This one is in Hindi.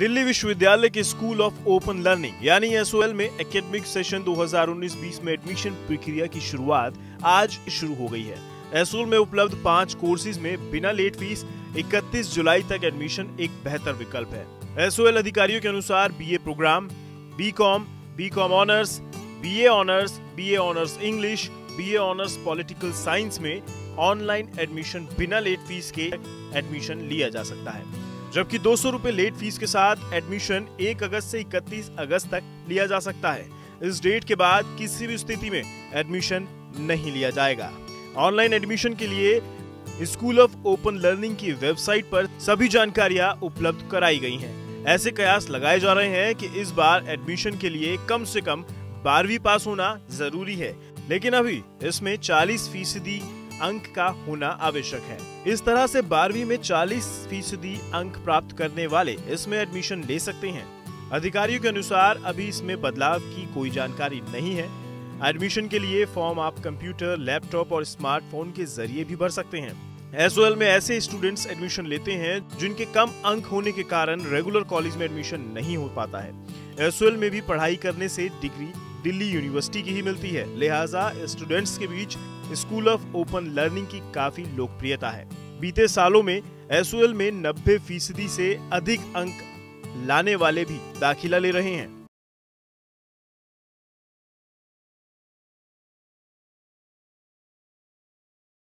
दिल्ली विश्वविद्यालय के स्कूल ऑफ़ ओपन लर्निंग यानी एस में एकेडमिक सेशन 2019-20 में एडमिशन प्रक्रिया की शुरुआत आज शुरू हो गई है। एस में उपलब्ध पाँच कोर्सेज में बिना लेट फ़ीस 31 जुलाई तक एडमिशन एक बेहतर विकल्प है। एस अधिकारियों के अनुसार BA program B com B com honours BA honours BA honours English BA honours political science में ऑनलाइन एडमिशन बिना लेट फ़ीस के एडमिशन लिया जा सकता है। जबकि दो सौ लेट फ़ीस के साथ एडमिशन 1 अगस्त से 31 अगस्त तक लिया जा सकता है। इस डेट के बाद किसी भी स्थिति में एडमिशन नहीं लिया जाएगा। ऑनलाइन एडमिशन के लिए स्कूल ऑफ़ ओपन लर्निंग की वेबसाइट पर सभी जानकारियाँ उपलब्ध कराई गई हैं। ऐसे कयास लगाए जा रहे हैं कि इस बार एडमिशन के लिए कम से कम बारहवीं पास होना ज़रूरी है। लेकिन अभी इसमें 40 फ़ीसदी अंक का होना आवश्यक है। इस तरह से बारहवीं में 40 फ़ीसदी अंक प्राप्त करने वाले इसमें एडमिशन ले सकते हैं। अधिकारियों के अनुसार अभी इसमें बदलाव की कोई जानकारी नहीं है। एडमिशन के लिए फॉर्म आप कंप्यूटर लैपटॉप और स्मार्टफ़ोन के ज़रिए भी भर सकते हैं। एस में ऐसे स्टूडेंट्स एडमिशन लेते हैं, जिनके कम अंक होने के कारण रेगुलर कॉलेज में एडमिशन नहीं हो पाता है। एस में भी पढ़ाई करने से डिग्री दिल्ली यूनिवर्सिटी की ही मिलती है। लिहाजा स्टूडेंट्स के बीच स्कूल ऑफ़ ओपन लर्निंग की काफ़ी लोकप्रियता है। बीते सालों में एस में 90 फ़ीसदी से अधिक अंक लाने वाले भी दाखिला ले रहे हैं।